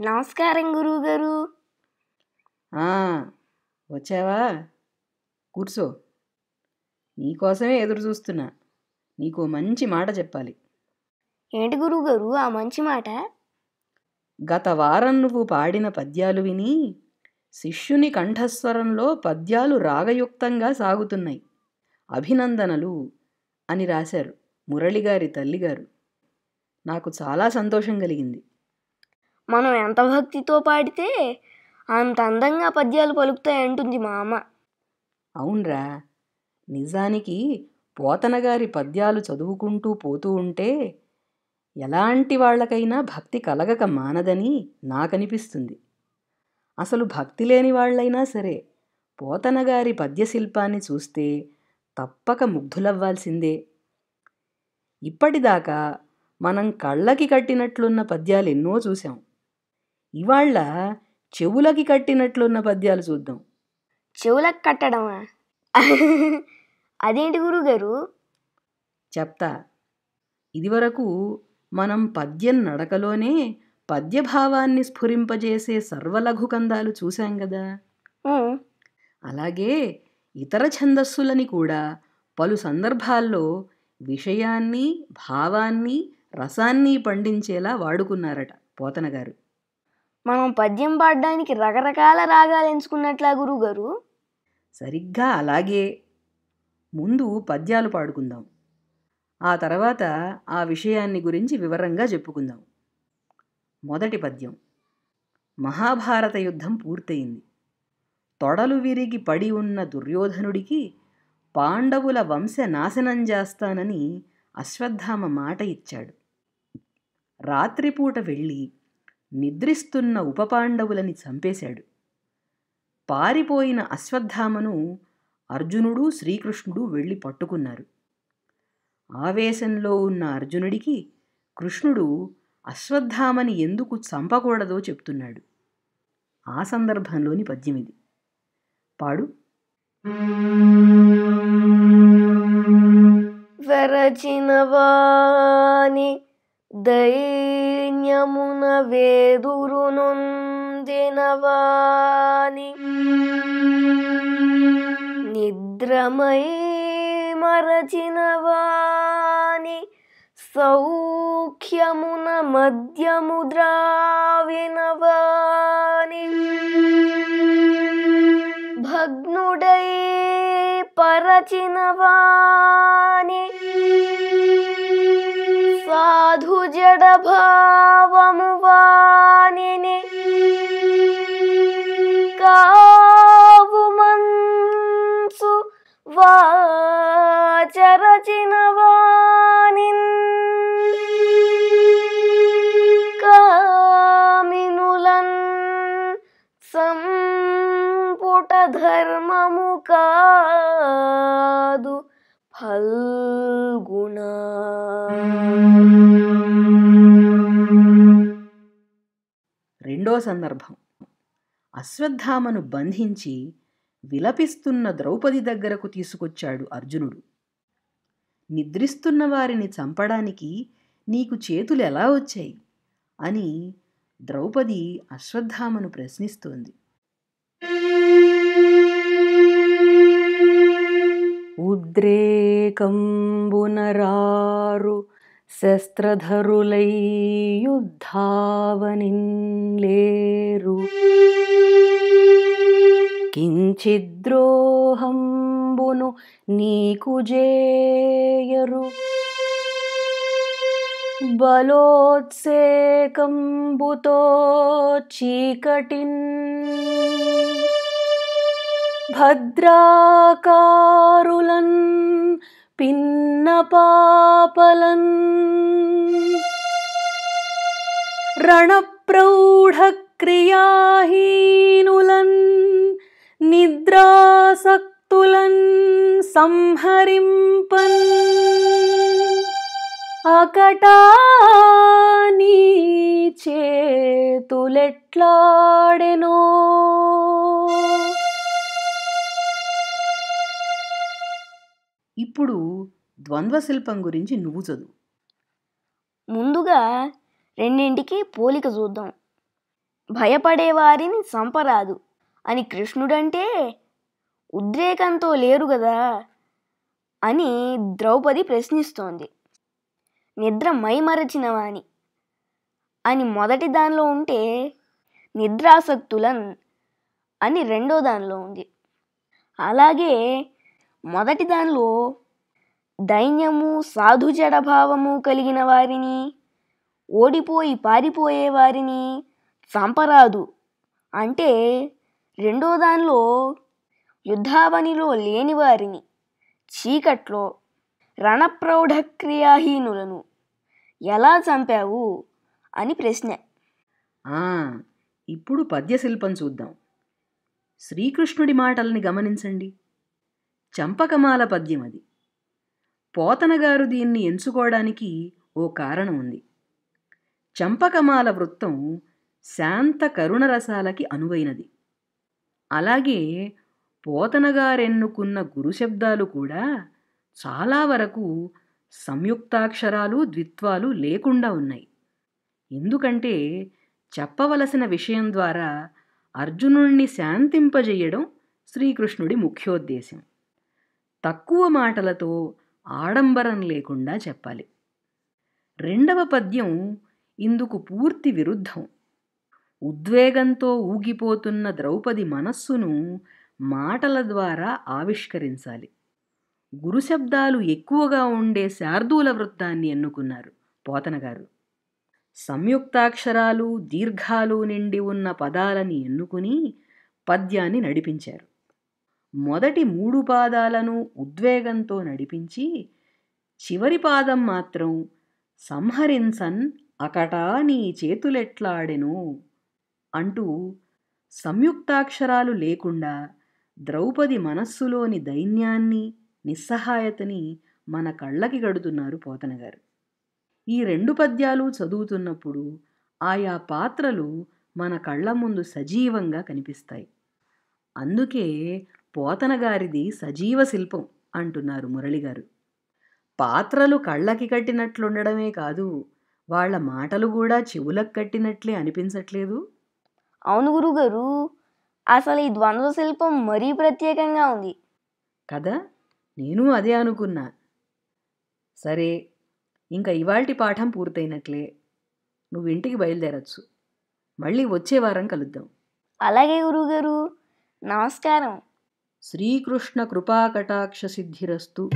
నమస్కారం గురువుగారు వచ్చావా? కూర్చో. నీకోసమే ఎదురు చూస్తున్నా. నీకు మంచి మాట చెప్పాలి. ఏంటి గురువుగారు ఆ మంచి మాట? గత వారం నువ్వు పాడిన పద్యాలు విని శిష్యుని కంఠస్వరంలో పద్యాలు రాగయుక్తంగా సాగుతున్నాయి. అభినందనలు అని రాశారు మురళిగారి తల్లిగారు. నాకు చాలా సంతోషం కలిగింది. మనం ఎంత భక్తితో పాడితే అంత అందంగా పద్యాలు పలుకుతాయంటుంది మా అమ్మ. అవునరా. నిజానికి పోతనగారి పద్యాలు చదువుకుంటూ పోతూ ఉంటే ఎలాంటి వాళ్ళకైనా భక్తి కలగక మానదని నాకనిపిస్తుంది. అసలు భక్తి లేని వాళ్ళైనా సరే పోతనగారి పద్యశిల్పాన్ని చూస్తే తప్పక ముగ్ధులవ్వాల్సిందే. ఇప్పటిదాకా మనం కళ్ళకి కట్టినట్లున్న పద్యాలు ఎన్నో చూసాం ఇవాళ్ళ చెవులకి కట్టినట్లున్న పద్యాలు చూద్దాం. చెవులకు కట్టడమా? అదేంటి గురువుగారు చెప్తా. ఇదివరకు మనం పద్యం నడకలోనే పద్యభావాన్ని స్ఫురింపజేసే సర్వలఘుకందాలు చూశాం కదా అలాగే ఇతర ఛందస్సులని కూడా పలు సందర్భాల్లో విషయాన్ని భావాన్ని రసాన్ని పండించేలా వాడుకున్నారట పోతనగారు మనం పద్యం పాడడానికి రకరకాల రాగాలు ఎంచుకున్నట్లా గురువుగారు? సరిగ్గా అలాగే. ముందు పద్యాలు పాడుకుందాం. ఆ తర్వాత ఆ విషయాన్ని గురించి వివరంగా చెప్పుకుందాం. మొదటి పద్యం. మహాభారత యుద్ధం పూర్తయింది. తొడలు విరిగి పడి ఉన్న దుర్యోధనుడికి పాండవుల వంశ నాశనం చేస్తానని అశ్వత్థామ మాట ఇచ్చాడు. రాత్రిపూట వెళ్ళి నిద్రిస్తున్న ఉపపాండవులని చంపేశాడు. పారిపోయిన అశ్వత్థామను అర్జునుడు శ్రీకృష్ణుడు వెళ్ళి పట్టుకున్నారు. ఆవేశంలో ఉన్న అర్జునుడికి కృష్ణుడు అశ్వత్థామని ఎందుకు చంపకూడదో చెప్తున్నాడు. ఆ సందర్భంలోని పద్యమిది. పాడు. వెరచిన వాణి దైన్యమున వేదురు నొందిన వాని నిద్రమై మరచిన వాని సౌఖ్యమున మద్యము ద్రావిన వాని భగ్నుడై పరచిన వాని సాధు జడ భావము రెండో సందర్భం. అశ్వత్థామను బంధించి విలపిస్తున్న ద్రౌపది దగ్గరకు తీసుకొచ్చాడు అర్జునుడు. నిద్రిస్తున్న వారిని చంపడానికి నీకు చేతులు ఎలా వచ్చాయి? అని ద్రౌపది అశ్వత్థామను ప్రశ్నిస్తోంది. ఉద్రేకంబునరారు శస్త్రధరులై యుద్ధావనిన్లేరు కించిద్రోహంబును నీకు జేయరు. బలోత్సేకంబుతో చీకటిన్ భద్రాకారులన్ పిన్న పాపలన్. రణప్రౌఢక్రియాహీనులన్ నిద్రాసక్తులన్ సంహరింపన్. అకటా నీ చేతులెట్లాడెనో. ద్వంద్వ శిల్పం గురించి నువ్వు చదువు. ముందుగా రెండింటికి పోలిక చూద్దాం. భయపడే వారిని అని కృష్ణుడంటే ఉద్రేకంతో లేరు కదా అని ద్రౌపది ప్రశ్నిస్తోంది. నిద్ర మైమరచినవాని అని మొదటి దానిలో ఉంటే నిద్రాసక్తులన్ అని రెండో దానిలో ఉంది. అలాగే మొదటి దానిలో దైన్యము సాధుజడభావము కలిగిన వారిని ఓడిపోయి పారిపోయే వారిని చంపరాదు. అంటే రెండో దానిలో యుద్ధావనిలో లేని వారిని చీకట్లో రణప్రౌఢ క్రియాహీనులను ఎలా చంపావు అని ప్రశ్న. ఇప్పుడు పద్యశిల్పం చూద్దాం. శ్రీకృష్ణుడి మాటల్ని గమనించండి. చంపకమాల పద్యం అది పోతనగారు దీన్ని ఎంచుకోవడానికి ఓ కారణం ఉంది. చంపకమాల వృత్తం శాంత కరుణరసాలకి అనువైనది. అలాగే పోతనగారెన్నుకున్న గురుశబ్దాలు కూడా చాలా వరకు సంయుక్తాక్షరాలు ద్విత్వాలు లేకుండా ఉన్నాయి. ఎందుకంటే చెప్పవలసిన విషయం ద్వారా అర్జునుణ్ణి శాంతింపజేయడం శ్రీకృష్ణుడి ముఖ్యోద్దేశం. తక్కువ మాటలతో ఆడంబరం లేకుండా చెప్పాలి. రెండవ పద్యం ఇందుకు పూర్తి విరుద్ధం. ఉద్వేగంతో ఊగిపోతున్న ద్రౌపది మనస్సును మాటల ద్వారా ఆవిష్కరించాలి. గురుశబ్దాలు ఎక్కువగా ఉండే శార్దూల వృత్తాన్ని ఎన్నుకున్నారు పోతనగారు. సంయుక్తాక్షరాలు దీర్ఘాలు నిండి ఉన్న పదాలని ఎన్నుకుని పద్యాన్ని నడిపించారు. మొదటి మూడు పాదాలను ఉద్వేగంతో నడిపించి చివరి పాదం మాత్రం సంహరించన్ అకటా నీ చేతులెట్లాడెను అంటూ సంయుక్తాక్షరాలు లేకుండా ద్రౌపది మనస్సులోని దైన్యాన్ని నిస్సహాయతని మన కళ్ళకి గడుతున్నారు పోతనగారు. ఈ రెండు పద్యాలు చదువుతున్నప్పుడు ఆయా పాత్రలు మన కళ్ళ ముందు సజీవంగా కనిపిస్తాయి. అందుకే పోతనగారిది సజీవ శిల్పం అంటున్నారు మురళిగారు. పాత్రలు కళ్ళకి కట్టినట్లుండడమే కాదు వాళ్ళ మాటలు కూడా చెవులకు కట్టినట్లే అనిపించట్లేదు? అవును గురుగారు అసలు ఈ ద్వంద్వ శిల్పం మరీ ప్రత్యేకంగా ఉంది. కదా నేను అదే అనుకున్నా. సరే ఇంకా ఇవాల్టి పాఠం పూర్తయినట్లే. నువ్వు ఇంటికి బయలుదేరచ్చు. మళ్ళీ వచ్చే వారం కలుద్దాం. అలాగే గురుగారు. నమస్కారం. ಶ್ರೀಕೃಷ್ಣ ಕೃಪಾಕಟಾಕ್ಷ ಸಿದ್ಧಿರಸ್ತು.